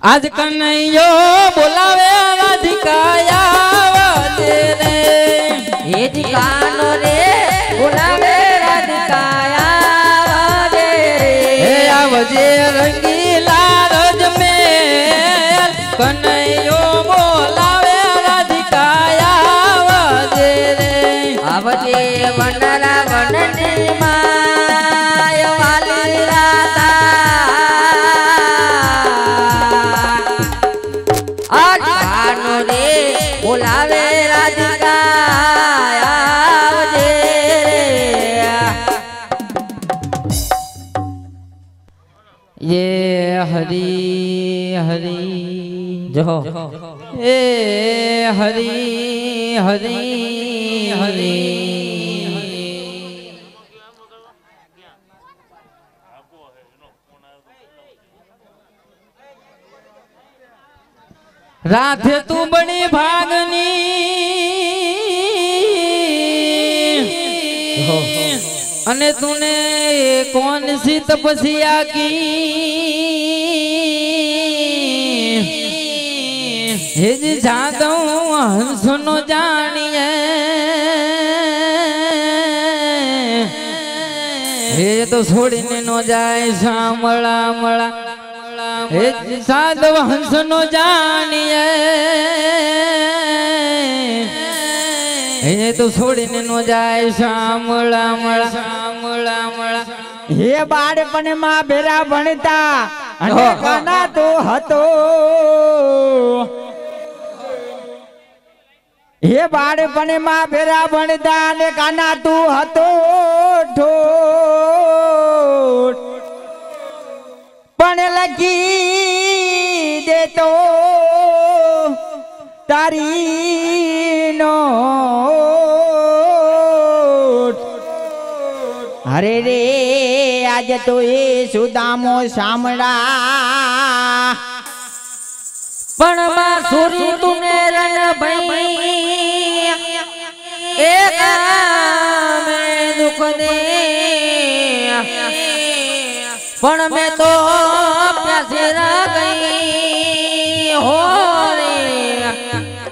आज कन्हैयो बोलावे राधिकाया। એ હરી હરી હરી. રાધે તું બની ભાગની. અને તુને કોણ સી તપસ્યા કી? હેજ જાદવ હંસનો જાણીએ હે તો છોડીને નો જાય સાંભળા મળા હે સાધવ હંસનો જાણીએ હે તો છોડીને નો જાય સાંભળા મળા સાંભળા મળા હે બાળપણમાં ભેરા ભણતા અને ઓહો. કાના તો હતો હે બાળપણમાં ફેરા ભણતા અને કાના તું હતો ઠોઠ. પણ લખી દેતો તારી નો અરે રે, આજ તો એ સુદામો સાંભળા પણ માં સુરી તુને રન ભઈ पण मैं तो गई। हो रे।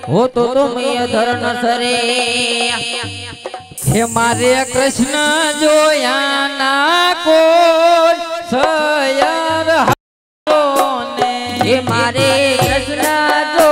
हो तो तुम ये धरण सरे। हे मारे कृष्ण जोया ना को सयार हो ने। हे मारे कृष्ण, जो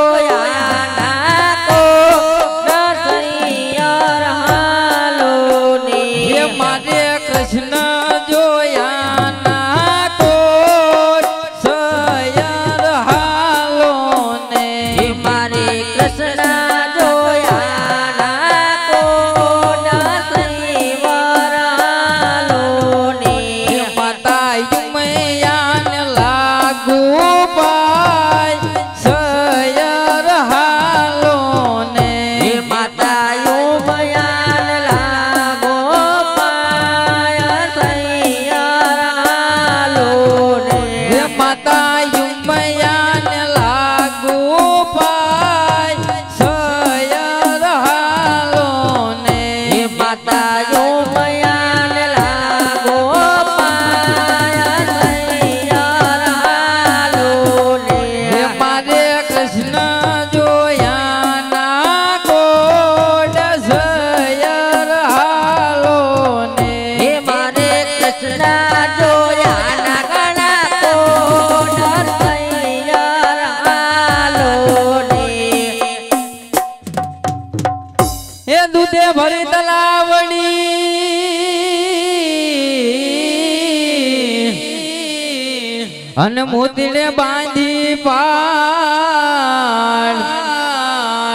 અને મોતીને બાંધી પાડ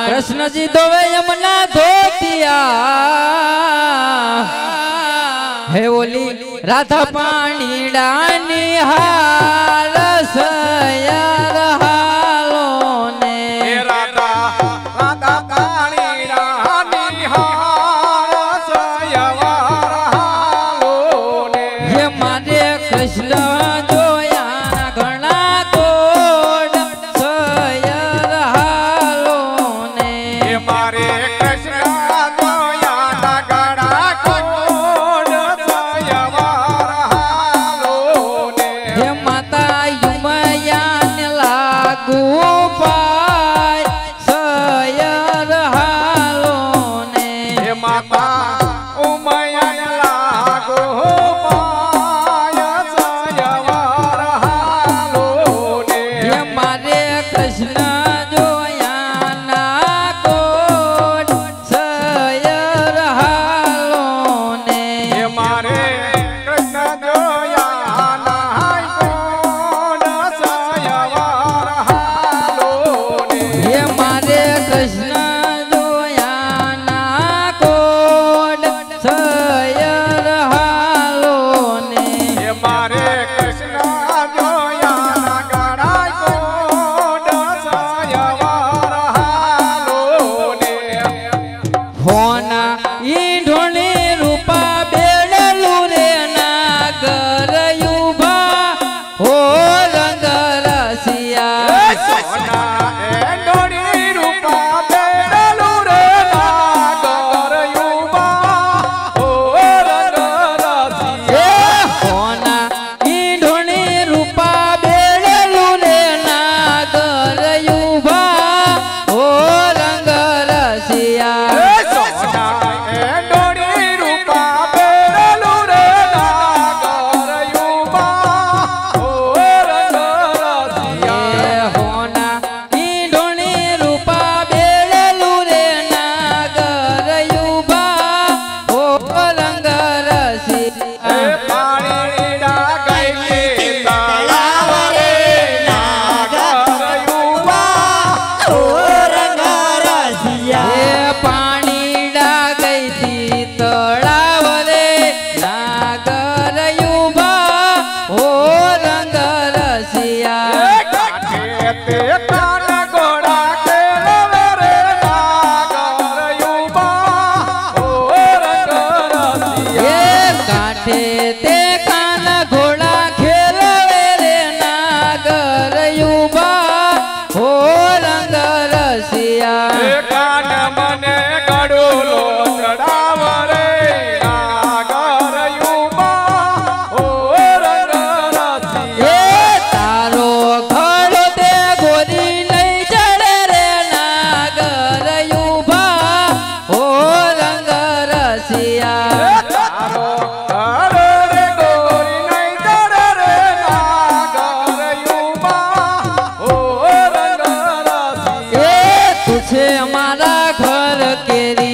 કૃષ્ણજી ધોવે યમુના ધોતિયા હે ઓલી રાધા પાણી ડાની હાલ Get it.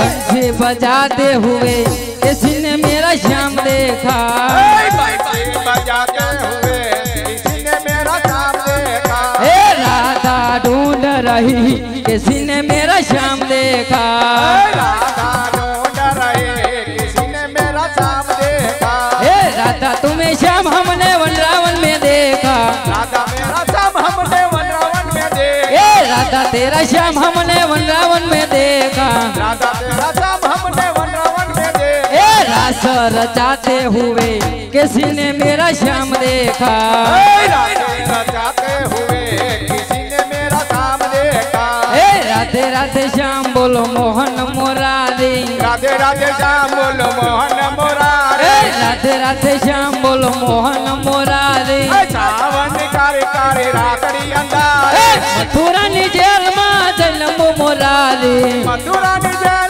ચારે बजाते हुए किसी ने मेरा श्याम देखा। बजाते हुए किसी ने मेरा नाम देखा। ए राधा ढूंढ रही किसी ने मेरा श्याम देखा। राधा ढूंढ रहे किसी ने मेरा नाम देखा। ए राधा तुम्हें श्याम हमने वन रावण में देखा। राधा मेरा नाम हमने वनरावन में देखा। राधा तेरा श्याम हमने वन रावण में देखा। राधा रचाते हुए किसी ने मेरा श्याम देखा। जाते हुए किसी ने मेरा श्याम देखा। राधे राधे श्याम बोलो मोहन मुरारी। राधे राधे श्याम बोलो मोहन मुरारी। राधे राधे श्याम बोलो मोहन मुरारी। सावन कारे कारे राखड़ी अंधारे। मथुरा नि जेल में जन्म मुरारी। मथुरा नि जेल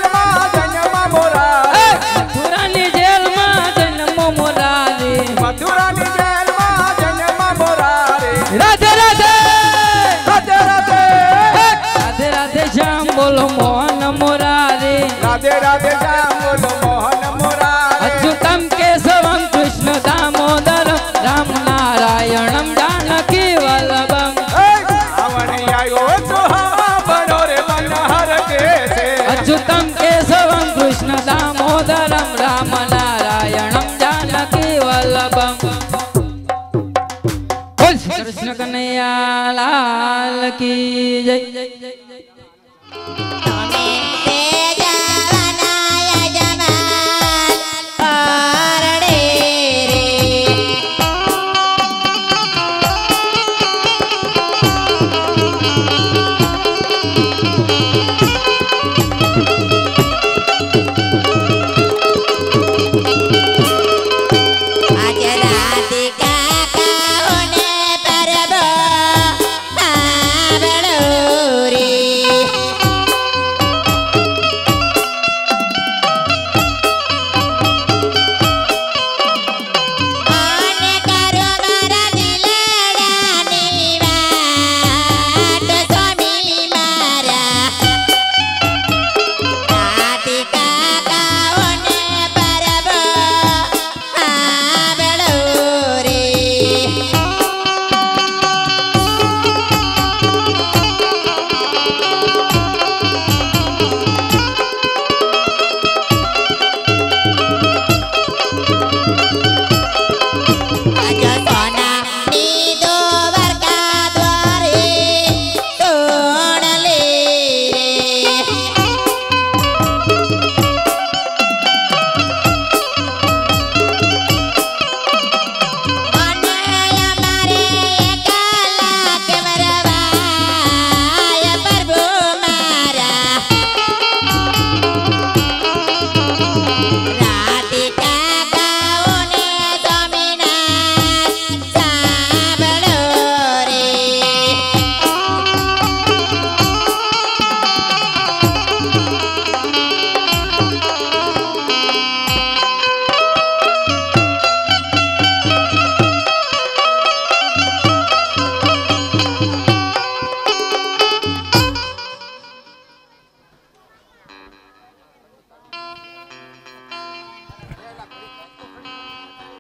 राधे राधे श्याम बोलो मोहन मुरारे। अच्युतम केशवम कृष्ण दामोदर राम नारायणम जानकी वल्लभम। आवनी के अच्युतम केशवम कृष्ण दामोदरम राम नारायणम जानकी वल्लभम। कृष्ण कन्हैया लाल की जय।